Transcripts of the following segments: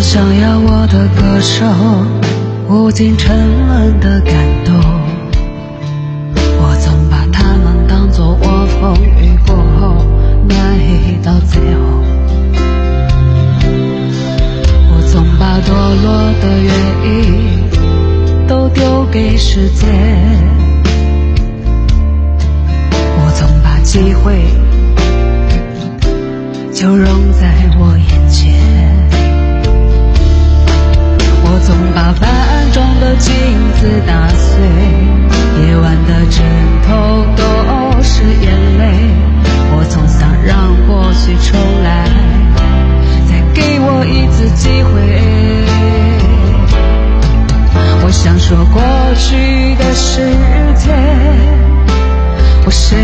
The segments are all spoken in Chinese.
我想要我的歌声无尽沉沦的感动，我总把他们当作我风雨过后那一道彩虹。我总把堕落的原因都丢给时间，我总把机会就扔在我眼次机会。我想说过去的时间，我谁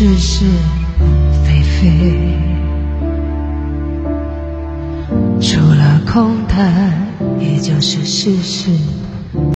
是是非非，除了空谈，也就是事实。